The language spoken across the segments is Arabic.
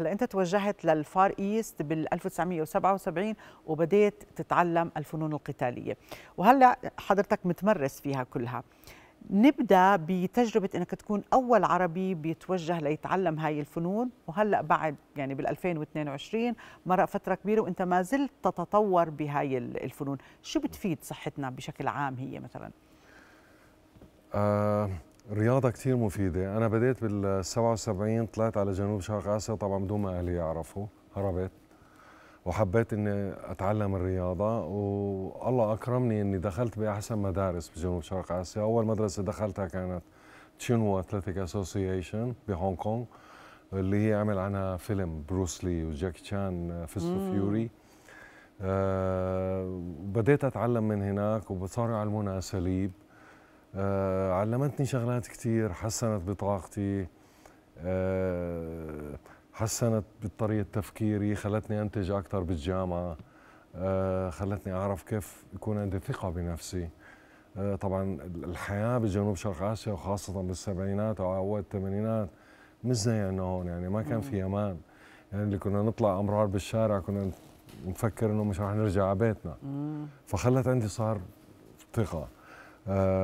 هلا انت توجهت لل Far East بال 1977 وبديت تتعلم الفنون القتالية. وهلا حضرتك متمرس فيها كلها. نبدأ بتجربة إنك تكون أول عربي بيتوجه ليتعلم هاي الفنون. وهلا بعد يعني بال 2022 مرق فترة كبيرة وانت ما زلت تتطور بهاي الفنون. شو بتفيد صحتنا بشكل عام هي مثلا؟ آه رياضة كثير مفيدة، أنا بديت بال 77 طلعت على جنوب شرق آسيا طبعا بدون ما أهلي يعرفوا، هربت. وحبيت إني أتعلم الرياضة والله أكرمني إني دخلت بأحسن مدارس بجنوب شرق آسيا، أول مدرسة دخلتها كانت Chin Woo Athletic Association بهونغ كونغ اللي هي عمل عنها فيلم بروس لي وجاكي تشان Fist of Fury. أه بديت أتعلم من هناك وصاروا يعلمونا أساليب آه علمتني شغلات كثير حسنت بطاقتي آه حسنت بطريقة تفكيري خلتني أنتج أكثر بالجامعة آه خلتني أعرف كيف يكون عندي ثقة بنفسي. آه طبعا الحياة بجنوب شرق آسيا وخاصة بالسبعينات أو أوائل الثمانينات مش زي عنا هون يعني ما كان في أمان. يعني اللي كنا نطلع أمرار بالشارع كنا نفكر إنه مش رح نرجع على بيتنا فخلت عندي صار ثقة.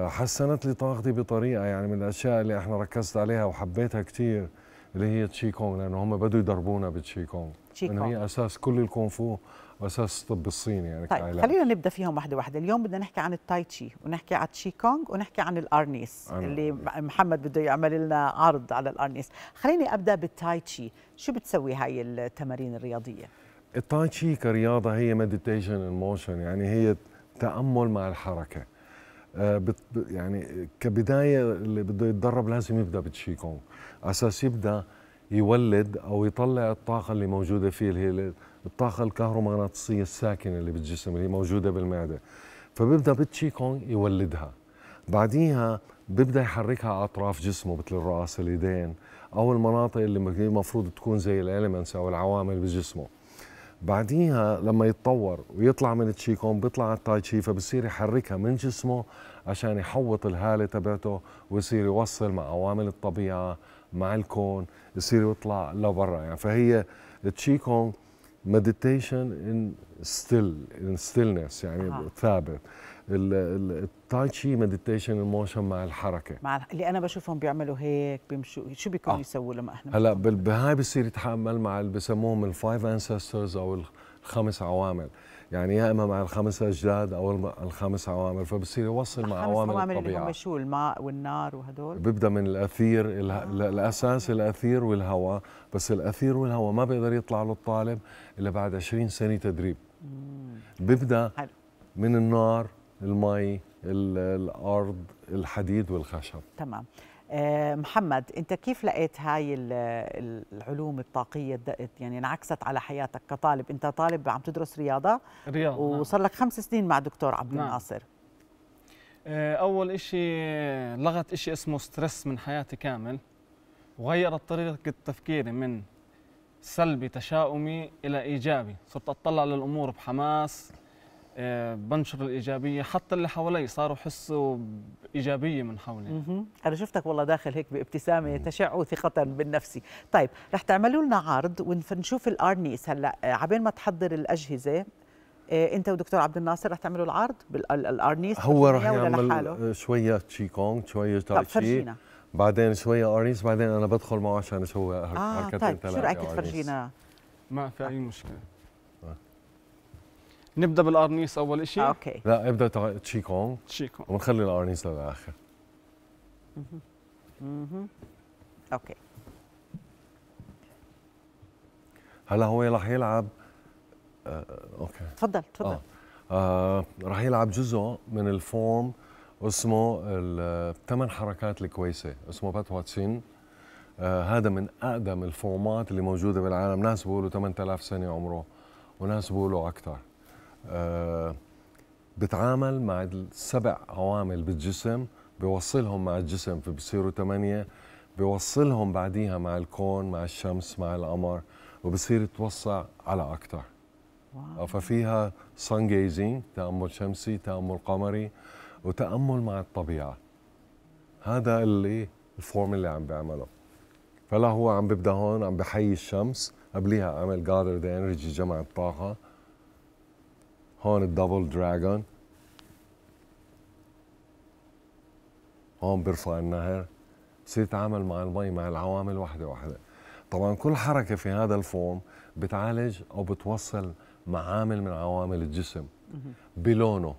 حسنت لي طاقتي بطريقة يعني من الأشياء اللي إحنا ركزت عليها وحبيتها كثير اللي هي تشي كونغ لأنه هم بدوا يدربونا بالتشي كونغ. لأنه هي أساس كل الكونغ فو وأساس الطب الصيني يعني طيب كعلاج. خلينا نبدأ فيهم واحدة واحدة. اليوم بدنا نحكي عن التاي تشي ونحكي عن تشي كونغ ونحكي عن الأرنيس اللي محمد بده يعمل لنا عرض على الأرنيس. خليني أبدأ بالتاي تشي. شو بتسوي هاي التمارين الرياضية؟ التاي تشي كرياضة هي meditation in motion يعني هي تأمل مع الحركة. يعني كبداية اللي بده يتدرب لازم يبدأ بالتشي كونغ أساس يبدأ يولد أو يطلع الطاقة اللي موجودة فيه اللي هي الطاقة الكهرومغناطيسية الساكنة اللي بالجسم اللي موجودة بالمعدة. فبيبدأ بالتشي كونغ يولدها. بعديها بيبدأ يحركها على أطراف جسمه مثل الرأس اليدين أو المناطق اللي المفروض تكون زي ال elements أو العوامل بجسمه. بعديها لما يتطور ويطلع من التشي كونغ بيطلع على التاي تشي فبصير يحركها من جسمه عشان يحوط الهالة تبعته ويصير يوصل مع عوامل الطبيعة مع الكون يصير يطلع لبرا يعني. فهي التشي كونغ meditation in still in stillness يعني آه. ثابت التاي تشي meditation in motion مع الحركة مع اللي أنا بشوفهم بيعملوا هيك بيمشوا شو بيكونوا آه. يسووا لما إحنا هلأ بهاي بصير يتحمل مع اللي بسموهم ال five ancestors أو الخمس عوامل يعني يا إما مع الخمس اجداد أو الخمس عوامل فبصير يوصل مع عوامل الطبيعه اللي هم شو الماء والنار وهدول؟ بيبدأ من الأثير آه. الأساس الأثير والهواء بس الأثير والهواء ما بيقدر يطلع له الطالب إلا بعد 20 سنة تدريب. بيبدأ من النار المي الأرض الحديد والخشب. تمام. محمد أنت كيف لقيت هاي العلوم الطاقية يعني انعكست على حياتك كطالب. أنت طالب عم تدرس رياضة رياضة وصار لك خمس سنين مع دكتور عبد نعم. الناصر. أول إشي لغت إشي اسمه stress من حياتي كامل وغيرت طريقة تفكيري من سلبي تشاؤمي إلى إيجابي. صرت أطلع للأمور بحماس بنشر الإيجابية حتى اللي حوالي صاروا يحسوا بإيجابية من حولي أنا شفتك والله داخل هيك بابتسامة تشع ثقة بالنفس طيب رح تعملوا لنا عرض ونشوف الأرنيس هلأ. عبين ما تحضر الأجهزة أنت ودكتور عبد الناصر رح تعملوا العرض بالارنيس هو رح يعمل شوية تشي كونغ شوية تاي تشي بعدين شوية أرنيس بعدين أنا بدخل معه عشان أسوي آه حركتين طيب شو رأيك تفرجينا؟ ما في أي مشكلة. نبدأ بالارنيس أول شيء آه، okay. لا ابدأ تشي كونغ تشي كونغ ونخلي الارنيس للآخر. أها okay. هلا هو رح يلعب آه okay. تفضل تفضل. آه. آه رح يلعب جزء من ال form اسمه الثمان حركات الكويسة اسمه باتواتسين آه هذا من أقدم ال formات اللي موجودة بالعالم. ناس بيقولوا 8000 سنة عمره وناس بيقولوا أكثر آه بتعامل مع السبع عوامل بالجسم بيوصلهم مع الجسم فبصيروا ثمانية بيوصلهم بعديها مع الكون مع الشمس مع القمر وبصير يتوسع على أكثر ففيها سان جيزينج تأمل شمسي تأمل قمري وتأمل مع الطبيعة. هذا اللي ال form اللي عم بيعمله هلا هو عم بيبدأ هون عم بحيي الشمس. قبليها عمل gather the energy جمع الطاقة. هون ال double dragon. هون بيرفع النهر. بصير يتعامل مع المي مع العوامل واحدة واحدة. طبعا كل حركة في هذا ال form بتعالج أو بتوصل معامل من عوامل الجسم. بلونه.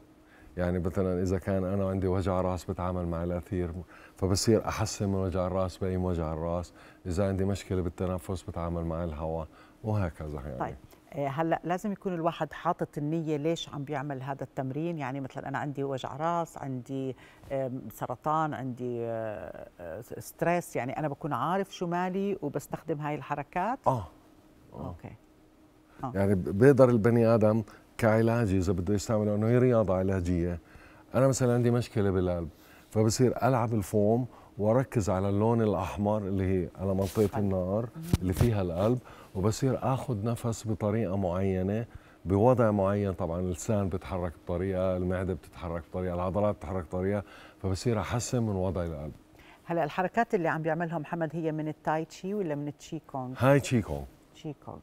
يعني مثلا إذا كان أنا عندي وجع راس بتعامل مع الأثير فبصير أحسن من وجع الرأس بقيم وجع الرأس. إذا عندي مشكلة بالتنفس بتعامل مع الهواء وهكذا يعني. طيب. هلأ لازم يكون الواحد حاطط النية ليش عم بيعمل هذا التمرين؟ يعني مثلا أنا عندي وجع راس عندي سرطان عندي ستريس يعني أنا بكون عارف شو مالي وبستخدم هاي الحركات؟ آه, آه. okay. آه. يعني بيقدر البني آدم كعلاج إذا بده يستعمله إنه هي رياضة علاجية. أنا مثلا عندي مشكلة بالقلب فبصير ألعب ال form واركز على اللون الأحمر اللي هي على منطقة النار اللي فيها القلب وبصير آخذ نفس بطريقة معينة بوضع معين. طبعا اللسان بتحرك بطريقة المعدة بتتحرك بطريقة العضلات بتتحرك بطريقة فبصير أحسن من وضع القلب. هلا الحركات اللي عم بيعملها محمد هي من التاي تشي ولا من التشي كونغ؟ هاي تشي كونغ. تشي كونغ.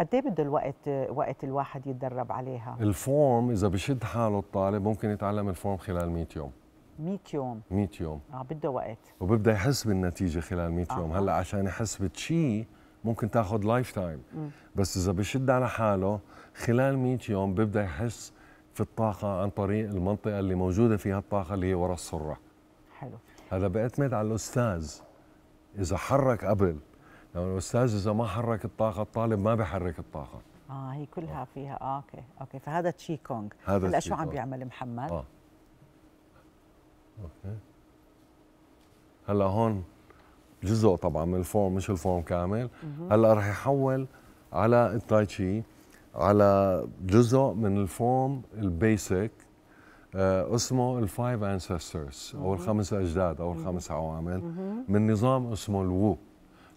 قد إيه بده الوقت وقت الواحد يتدرب عليها؟ ال form إذا بشد حاله الطالب ممكن يتعلم ال form خلال 100 يوم. 100 يوم. 100 يوم. آه بده وقت. وببدأ يحس بالنتيجة خلال 100 يوم. هلأ عشان يحس بتشي ممكن تاخذ lifetime بس إذا بشد على حاله خلال 100 يوم ببدأ يحس في الطاقة عن طريق المنطقة اللي موجودة فيها الطاقة اللي هي ورا السرة. حلو. هذا بيعتمد على الأستاذ. إذا حرك قبل لو الأستاذ إذا ما حرك الطاقة الطالب ما بحرك الطاقة. آه هي كلها فيها. آه okay okay. فهذا تشي كونغ هذا هلأ شو عم بيعمل محمد؟ آه. okay. هلا هون جزء طبعا من ال form مش ال form كامل. هلا رح يحول على التايتشي على جزء من ال form ال basic آه اسمه ال five ancestors أو الخمس أجداد أو الخمس عوامل. من نظام اسمه الوو.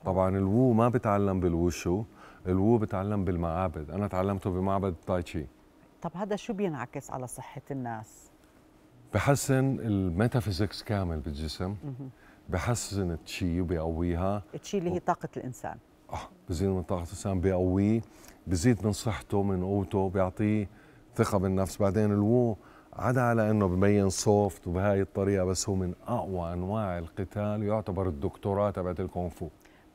طبعا الوو ما بتعلم بالوشو الوو بتعلم بالمعابد. أنا تعلمته بمعبد التايتشي طب هذا شو بينعكس على صحة الناس؟ بحسن ال metaphysics كامل بالجسم بحسن التشي وبيقويها التشي اللي هي طاقة الإنسان. آه بزيد من طاقة الإنسان بيقويه بزيد من صحته من قوته بيعطيه ثقة بالنفس. بعدين الوو عدا على إنه ببين soft وبهاي الطريقة بس هو من أقوى أنواع القتال يعتبر الدكتوراه تبعت الكونغ فو.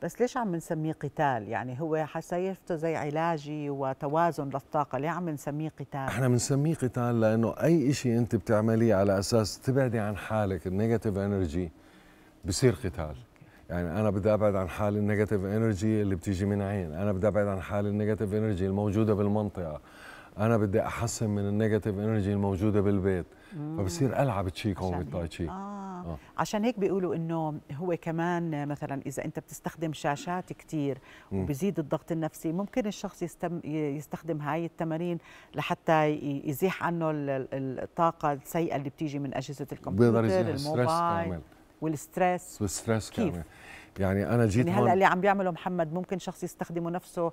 بس ليش عم نسميه قتال؟ يعني هو حسيفته زي علاجي وتوازن للطاقة، ليه عم نسميه قتال؟ إحنا بنسميه قتال لأنه أي شيء أنت بتعمليه على أساس تبعدي عن حالك ال negative energy بصير قتال يعني أنا بدي أبعد عن حالي ال negative energy اللي بتيجي من عين أنا بدي أبعد عن حالي ال negative energy الموجودة بالمنطقة أنا بدي أحسن من ال negative energy الموجودة بالبيت فبصير ألعب تشي كونغ بالتاي تشي آه. آه. عشان هيك بيقولوا إنه هو كمان مثلا إذا أنت بتستخدم شاشات كثير وبزيد الضغط النفسي ممكن الشخص يستم يستخدم هاي التمارين لحتى يزيح عنه الطاقة السيئة اللي بتيجي من أجهزة الكمبيوتر الموبايل والستريس. والستريس كمان. يعني أنا جيت يعني هلأ اللي عم بيعمله محمد ممكن شخص يستخدمه نفسه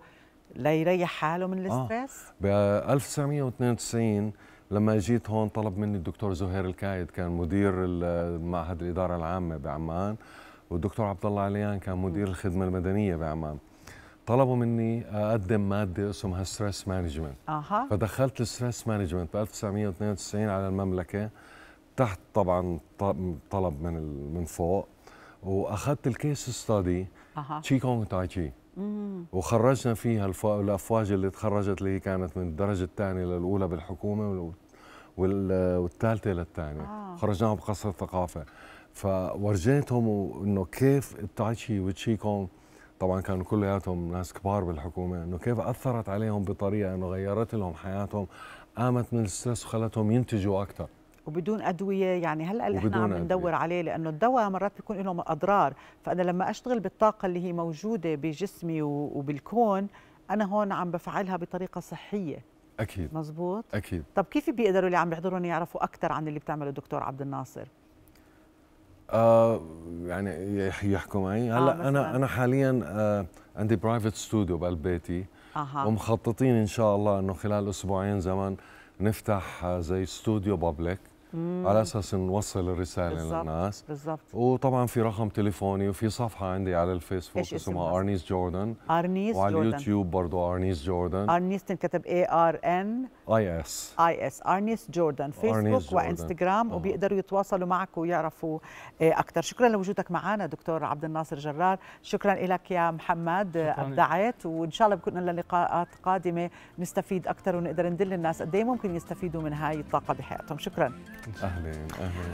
ليريح حاله من ال stress؟ ب 1992 لما جيت هون طلب مني الدكتور زهير الكايد كان مدير معهد الإدارة العامة بعمان والدكتور عبد الله عليان كان مدير الخدمة المدنية بعمان. طلبوا مني أقدم مادة اسمها stress management أها. فدخلت الستريس مانجمنت ب 1992 على المملكة. تحت طبعا طلب من من فوق. وأخذت ال case study تشي كونغ تاي تشي وخرجنا فيها الأفواج اللي تخرجت اللي هي كانت من الدرجة الثانية للأولى بالحكومة والثالثة للثانية. آه. خرجناهم بقصر الثقافة. فورجيتهم إنه كيف التايتشي والتشي كونغ طبعا كانوا كلياتهم ناس كبار بالحكومة إنه كيف أثرت عليهم بطريقة إنه غيرت لهم حياتهم قامت من ال stress وخلتهم ينتجوا أكثر وبدون أدوية يعني هلأ اللي إحنا عم ندور عليه لأنه الدواء مرات بيكون له أضرار. فأنا لما أشتغل بالطاقة اللي هي موجودة بجسمي وبالكون أنا هون عم بفعلها بطريقة صحية. أكيد. مزبوط أكيد. طب كيف بيقدروا اللي عم بيحضرون يعرفوا أكثر عن اللي بتعمله الدكتور عبد الناصر؟ آه يعني يحكوا معي. هلأ آه أنا أنا حاليا آه عندي private studio بقلب بيتي. أه. ومخططين إن شاء الله إنه خلال أسبوعين زمن نفتح زي استوديو public على أساس نوصل الرسالة بالضبط. للناس. بالضبط. وطبعا في رقم تليفوني وفي صفحة عندي على الفيسبوك اسمها اسمها؟ أرنيس جوردن. أرنيس وعلى جوردن. اليوتيوب برضه أرنيس جوردن. أرنيس تنكتب E R N اي اس اي اس أرنيس جوردن. فيسبوك جوردن. وإنستغرام آه. وبيقدروا يتواصلوا معك ويعرفوا أكثر شكرا لوجودك معنا دكتور عبد الناصر جرار. شكرا لك يا محمد آه،. أبدعت. وإن شاء الله بكون لنا لقاءات قادمة نستفيد أكثر ونقدر ندل الناس قد إيه ممكن يستفيدوا من هاي الطاقة بحياتهم. شكرا. أهلا أهلا